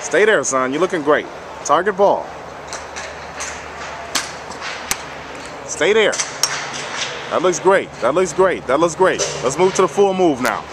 Stay there, son. You're looking great. Target ball. Stay there. That looks great. That looks great. That looks great. Let's move to the full move now.